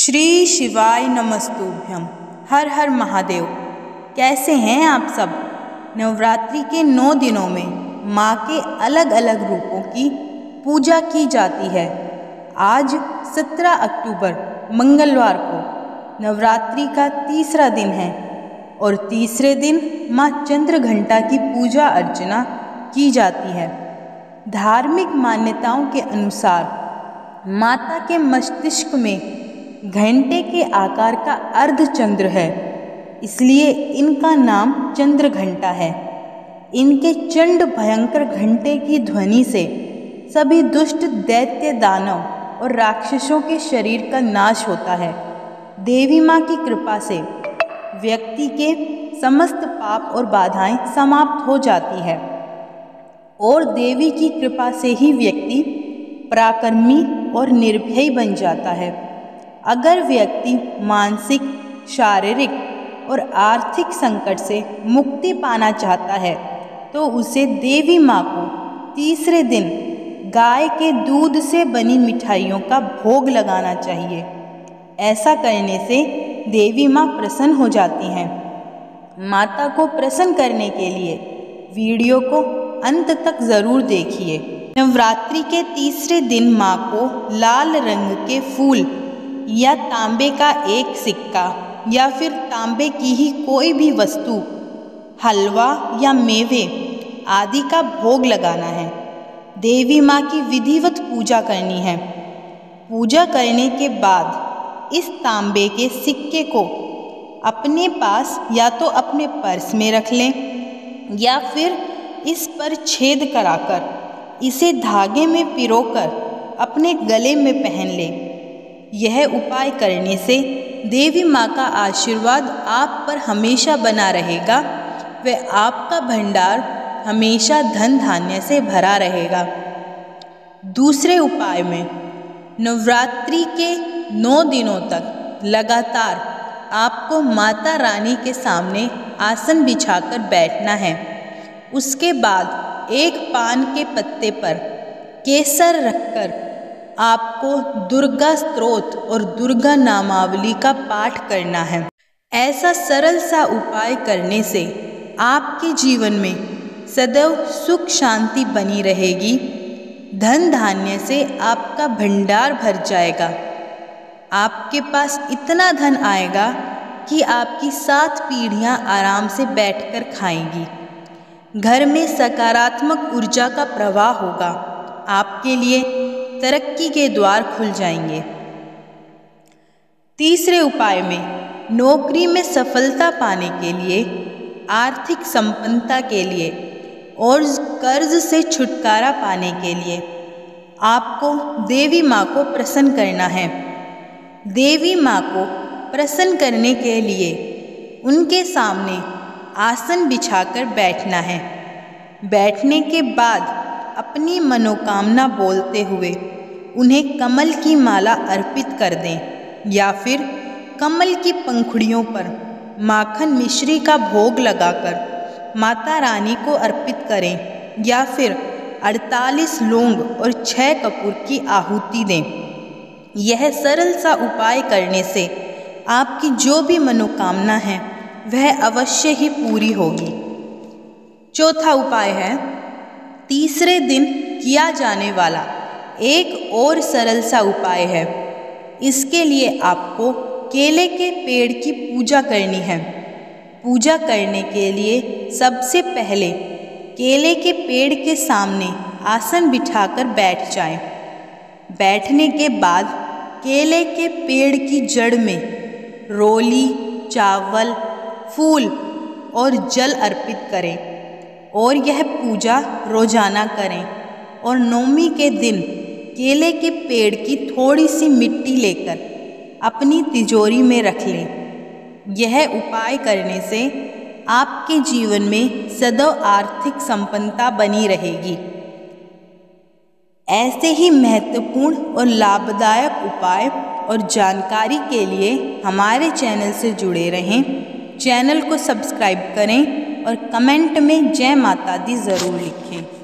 श्री शिवाय नमस्तुभ्यम। हर हर महादेव। कैसे हैं आप सब? नवरात्रि के नौ दिनों में माँ के अलग अलग रूपों की पूजा की जाती है। आज 17 अक्टूबर, मंगलवार को नवरात्रि का तीसरा दिन है और तीसरे दिन माँ चंद्र घंटा की पूजा अर्चना की जाती है। धार्मिक मान्यताओं के अनुसार माता के मस्तिष्क में घंटे के आकार का अर्धचंद्र है, इसलिए इनका नाम चंद्र घंटा है। इनके चंड भयंकर घंटे की ध्वनि से सभी दुष्ट दैत्य दानव और राक्षसों के शरीर का नाश होता है। देवी माँ की कृपा से व्यक्ति के समस्त पाप और बाधाएँ समाप्त हो जाती है। और देवी की कृपा से ही व्यक्ति पराक्रमी और निर्भय बन जाता है। अगर व्यक्ति मानसिक, शारीरिक और आर्थिक संकट से मुक्ति पाना चाहता है तो उसे देवी माँ को तीसरे दिन गाय के दूध से बनी मिठाइयों का भोग लगाना चाहिए। ऐसा करने से देवी माँ प्रसन्न हो जाती हैं। माता को प्रसन्न करने के लिए वीडियो को अंत तक ज़रूर देखिए। नवरात्रि के तीसरे दिन माँ को लाल रंग के फूल या तांबे का एक सिक्का, या फिर तांबे की ही कोई भी वस्तु, हलवा या मेवे आदि का भोग लगाना है। देवी माँ की विधिवत पूजा करनी है। पूजा करने के बाद इस तांबे के सिक्के को अपने पास या तो अपने पर्स में रख लें, या फिर इस पर छेद कराकर इसे धागे में पिरोकर अपने गले में पहन लें। यह उपाय करने से देवी माँ का आशीर्वाद आप पर हमेशा बना रहेगा। व आपका भंडार हमेशा धन धान्य से भरा रहेगा। दूसरे उपाय में, नवरात्रि के नौ दिनों तक लगातार आपको माता रानी के सामने आसन बिछाकर बैठना है। उसके बाद एक पान के पत्ते पर केसर रखकर आपको दुर्गा स्त्रोत और दुर्गा नामावली का पाठ करना है। ऐसा सरल सा उपाय करने से आपके जीवन में सदैव सुख शांति बनी रहेगी। धन धान्य से आपका भंडार भर जाएगा। आपके पास इतना धन आएगा कि आपकी सात पीढ़ियाँ आराम से बैठकर खाएँगी। घर में सकारात्मक ऊर्जा का प्रवाह होगा। आपके लिए तरक्की के द्वार खुल जाएँगे। तीसरे उपाय में, नौकरी में सफलता पाने के लिए, आर्थिक संपन्नता के लिए और कर्ज से छुटकारा पाने के लिए आपको देवी माँ को प्रसन्न करना है। देवी माँ को प्रसन्न करने के लिए उनके सामने आसन बिछाकर बैठना है। बैठने के बाद अपनी मनोकामना बोलते हुए उन्हें कमल की माला अर्पित कर दें, या फिर कमल की पंखुड़ियों पर माखन मिश्री का भोग लगाकर माता रानी को अर्पित करें, या फिर 48 लौंग और छह कपूर की आहुति दें। यह सरल सा उपाय करने से आपकी जो भी मनोकामना है, वह अवश्य ही पूरी होगी। चौथा उपाय है तीसरे दिन किया जाने वाला एक और सरल सा उपाय है। इसके लिए आपको केले के पेड़ की पूजा करनी है। पूजा करने के लिए सबसे पहले केले के पेड़ के सामने आसन बिठाकर बैठ जाएँ। बैठने के बाद केले के पेड़ की जड़ में रोली, चावल, फूल और जल अर्पित करें। और यह पूजा रोज़ाना करें। और नौमी के दिन केले के पेड़ की थोड़ी सी मिट्टी लेकर अपनी तिजोरी में रख लें। यह उपाय करने से आपके जीवन में सदैव आर्थिक संपन्नता बनी रहेगी। ऐसे ही महत्वपूर्ण और लाभदायक उपाय और जानकारी के लिए हमारे चैनल से जुड़े रहें। चैनल को सब्सक्राइब करें और कमेंट में जय माता दी ज़रूर लिखें।